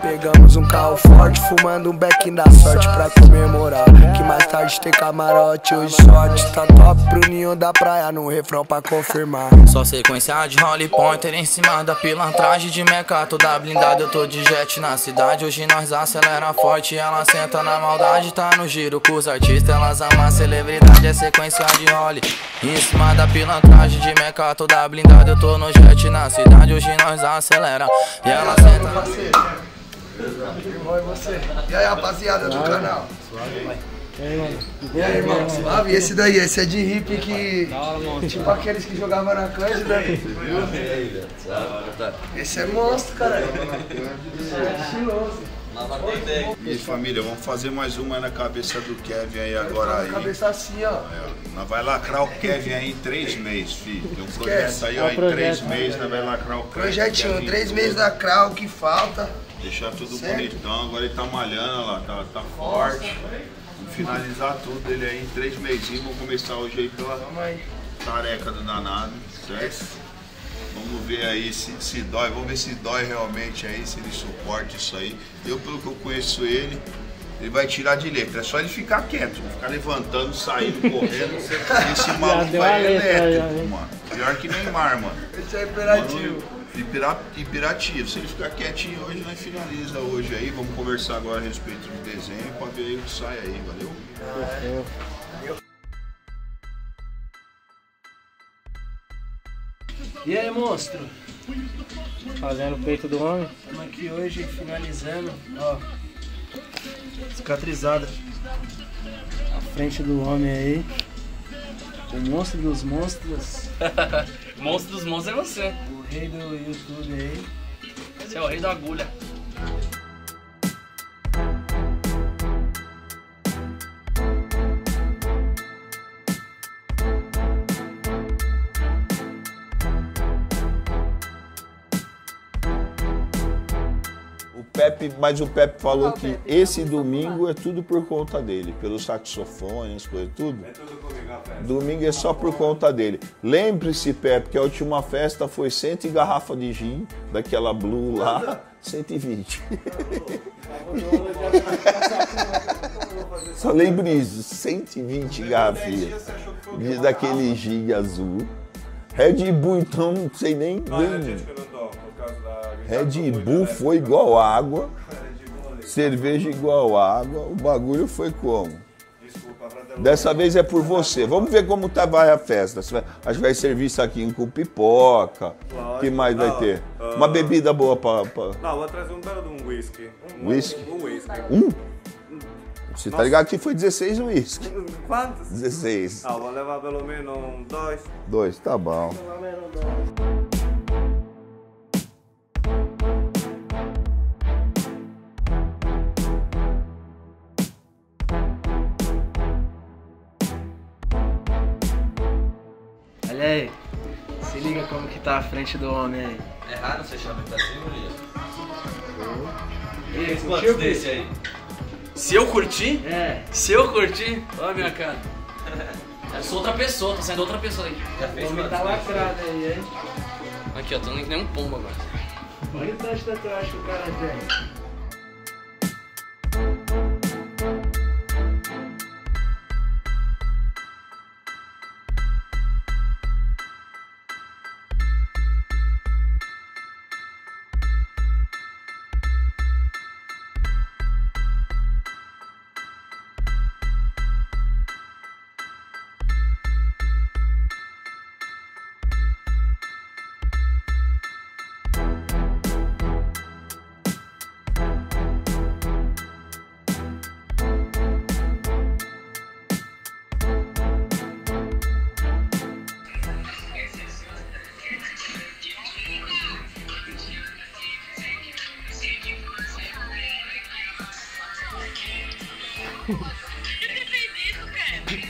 Pegamos um carro forte, fumando um beck da sorte pra comemorar. Que mais tarde tem camarote, hoje sorte. Tá top pro ninho da praia, no refrão pra confirmar. Só sequência de Holly Pointer em cima da pilantragem de meca, toda blindada. Eu tô de jet na cidade, hoje nós acelera forte. Ela senta na maldade, tá no giro com os artistas. Elas amam a celebridade, é sequência de Holly. Em cima da pilantragem de meca, toda blindada. Eu tô no jet na cidade, hoje nós acelera. E ela senta. E aí, rapaziada do canal? E aí, irmão? Suave? Esse daí? Esse é de hippie que. Tipo aqueles que jogavam na Cândida. Esse é monstro, cara. É estiloso. E família, vamos fazer mais uma na cabeça do Kevin aí agora aí. Cabeça assim, ó. É, nós vai lacrar o Kevin aí em três meses, filho. Tem um projeto Esquece. aí, ó, em três meses nós vai lacrar o Kevin. Projetinho, Kevin três meses da Crau, que falta. Deixar tudo Certo. bonitão, agora ele tá malhando lá, tá, tá forte. Vamos finalizar tudo ele aí em três meses. Vamos começar hoje aí pela tareca do danado, certo? Vamos ver aí se, se dói, vamos ver se dói realmente aí, se ele suporta isso aí. Eu, pelo que eu conheço ele, ele vai tirar de letra. É só ele ficar quieto, ficar levantando, saindo, correndo. Esse maluco vai aí, elétrico, mano. Pior que Neymar, mano. Esse é imperativo. Hiperativo. Se ele ficar quietinho hoje, nós finaliza hoje aí. Vamos conversar agora a respeito do desenho pra ver aí o que sai aí, valeu? E aí, monstro? Fazendo o peito do homem. Estamos aqui hoje finalizando, ó. Cicatrizada. À frente do homem aí. O monstro dos monstros. Monstro dos monstros é você. O rei do YouTube aí. Você é o rei da agulha. Pepe, mas o Pepe falou que esse domingo é tudo por conta dele, pelo saxofone, as coisas, tudo. Domingo é só por conta dele. Lembre-se, Pepe, que a última festa foi 100 garrafa de gin, daquela Blue lá, 120. Só lembre isso, 120 garrafinhas de- daquele gin azul. Red Bull, então, não sei nem. nem Red Bull foi igual água, cerveja igual água, o bagulho foi como? Dessa vez é por você. Vamos ver como tá, vai a festa. Acho que vai servir isso aqui com pipoca. O que mais vai ter? Uma bebida boa pra. pra- Não, vou trazer um belo de um whisky. Um, Whisky? Um whisky. Um? Você tá ligado que foi 16 no uísque? Quantos? 16. Ah, vou levar pelo menos um, dois. Dois, tá bom. Olha aí. Se liga como que tá a frente do homem aí. É raro você chamar pra cima, Lia. E aí, Quantos desse aí? Se eu curtir? É. Se eu curtir, olha a minha cara. Eu sou outra pessoa, tô saindo outra pessoa aqui. Já fez O homem tá lacrado aí, hein? Aqui, ó, tô nem nem um pombo agora. Olha o tanto de tatuagem que o cara tem.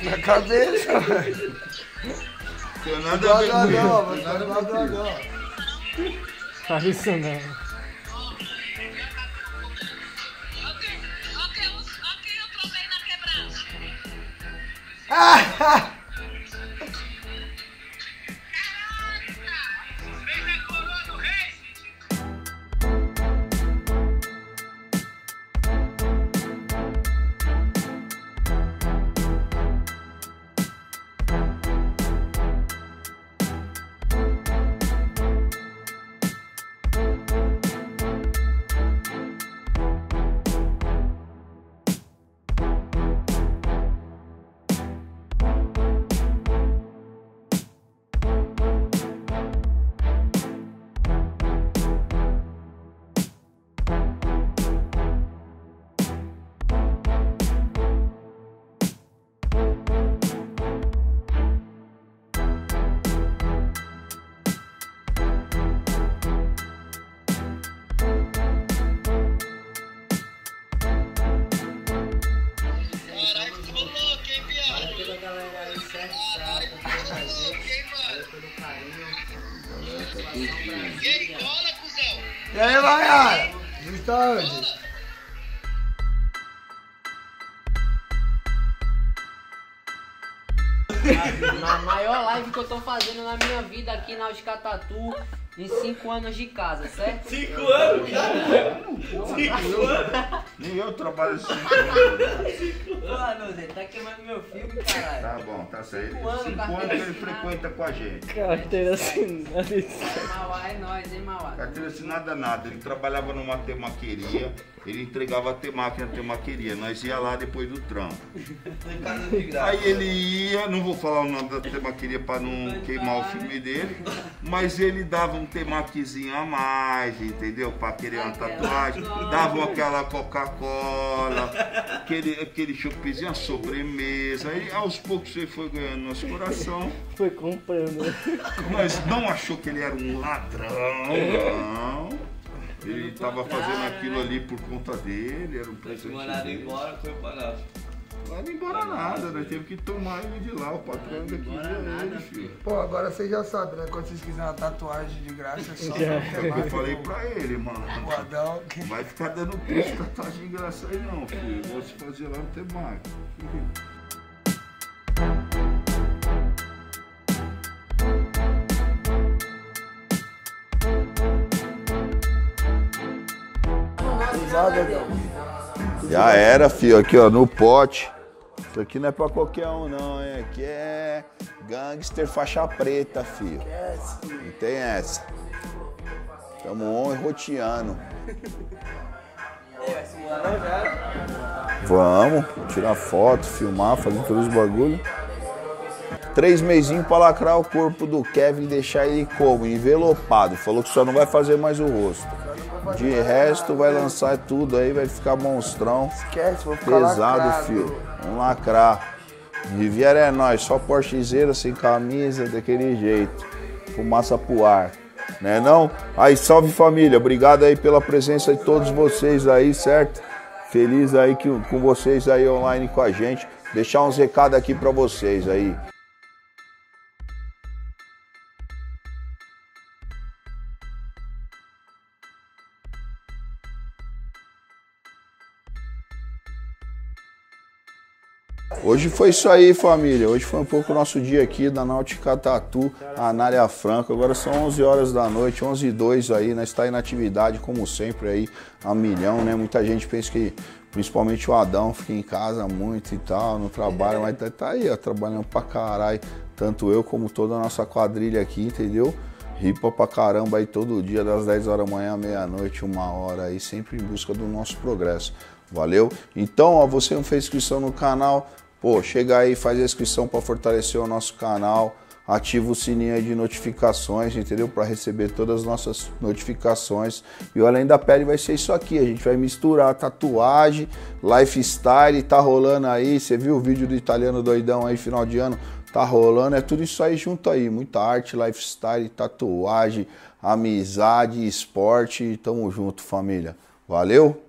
Na cabeça, velho. Tem nada a ver Não, com não, isso. não, não, não, não. Faz isso não. E aí, Maiara? Justa onde? Na maior live que eu tô fazendo na minha vida aqui na Oscar Tatu em 5 anos de casa, certo? Cinco anos, cara. Cinco anos. Nem eu trabalho assim. assim. Zé, tá queimando meu filme, caralho. Tá bom, tá certo. Cinco anos, Cinco anos que ele frequenta com a gente. Carteira assinada. Mauá é nóis, hein, Mauá? Carteira assinada nada. Ele trabalhava numa temaqueria, ele entregava temac na temaqueria. Nós ia lá depois do trampo. Aí ele ia, não vou falar o nome da temaqueria pra não queimar o filme dele, mas ele dava um temaquizinho a mais, entendeu? Pra querer uma tatuagem. Dava aquela Coca-Cola, aquele, aquele chopezinho, a sobremesa. Aí aos poucos ele foi ganhando nosso coração. Foi comprando. Mas não achou que ele era um ladrão, não. Ele estava fazendo aquilo ali por conta dele, era um presente. Mandaram dele. embora, foi lá. Não era embora nada, nós teve que tomar ele de lá, o patrão ainda queria ele, filho. Pô, agora vocês já sabem, né? Quando vocês quiserem uma tatuagem de graça, é só Eu falei pra ele, mano. o Adão. Não vai ficar dando preço tatuagem de graça aí não, filho. Vou se fazer lá no Temac. Já era, filho. Aqui, ó, no pote. Isso aqui não é pra qualquer um, não, hein? Aqui é gangster faixa preta, filho. Não tem essa. Tamo on e roteando. Vamos, tirar foto, filmar, fazer todos os bagulho. Três mesinhos pra lacrar o corpo do Kevin e deixar ele como? Envelopado. Falou que só não vai fazer mais o rosto. De resto, vai lançar tudo aí, vai ficar monstrão. Esquece, vou ficar Pesado, lacrado. filho. Vamos lacrar. Riviera é nós, só portezeira, sem camisa, daquele jeito. Fumaça pro ar. Né não? Aí, salve família. Obrigado aí pela presença de todos vocês aí, certo? Feliz aí que, com vocês aí online com a gente. Deixar uns recados aqui pra vocês aí. Hoje foi isso aí, família. Hoje foi um pouco o nosso dia aqui da Náutica Tatu, Anália Franca. Agora são 11 horas da noite, 11 e 2 aí, nós está aí na atividade, como sempre aí, a milhão, né? Muita gente pensa que, principalmente o Adão, fica em casa muito e tal, no trabalho, mas tá, tá aí, ó, trabalhando pra caralho. Tanto eu como toda a nossa quadrilha aqui, entendeu? Ripa pra caramba aí todo dia, das 10 horas da manhã à meia-noite, uma hora aí, sempre em busca do nosso progresso. Valeu? Então, ó, você não fez inscrição no canal, pô, chega aí, faz a inscrição para fortalecer o nosso canal, ativa o sininho de notificações, entendeu? Para receber todas as nossas notificações. E o Além da Pele vai ser isso aqui, a gente vai misturar tatuagem, lifestyle, tá rolando aí, você viu o vídeo do italiano doidão aí, final de ano? Tá rolando, é tudo isso aí junto aí, muita arte, lifestyle, tatuagem, amizade, esporte, tamo junto família. Valeu?